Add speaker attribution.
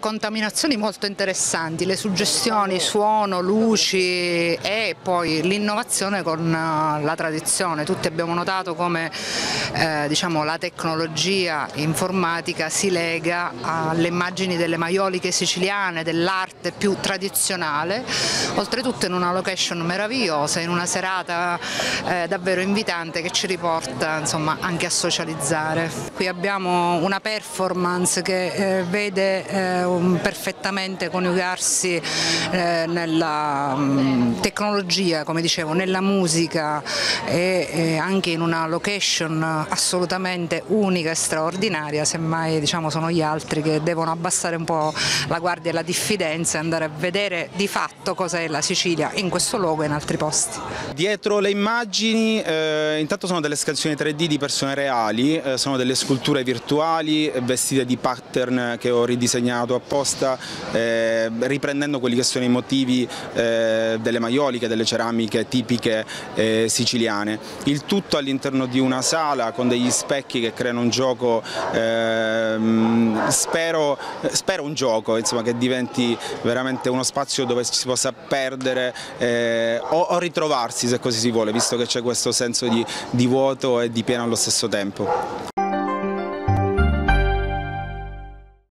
Speaker 1: Contaminazioni molto interessanti, le suggestioni, suono, luci e poi l'innovazione con eh, la tradizione. Tutti abbiamo notato come eh, diciamo, la tecnologia informatica si lega alle immagini delle maioliche siciliane, dell'arte più tradizionale, oltretutto in una location meravigliosa, in una serata eh, davvero invitante che ci riporta insomma, anche a socializzare. Qui abbiamo una performance che eh, vede eh, perfettamente coniugarsi eh, nella mm, tecnologia, come dicevo, nella musica e anche in una location assolutamente unica e straordinaria, semmai diciamo, sono gli altri che devono abbassare un po' la guardia e la diffidenza e andare a vedere di fatto cosa è la Sicilia in questo luogo e in altri posti.
Speaker 2: Dietro le immagini eh, intanto sono delle scansioni 3D di persone reali, eh, sono delle sculture virtuali vestite di pattern che ho ridisegnato apposta eh, riprendendo quelli che sono i motivi eh, delle maioliche, delle ceramiche tipiche eh, siciliane. Il tutto all'interno di una sala con degli specchi che creano un gioco, ehm, spero, spero, un gioco insomma, che diventi veramente uno spazio dove si possa perdere eh, o, o, ritrovarsi se così si vuole, visto che c'è questo senso di, di vuoto e di pieno allo stesso tempo.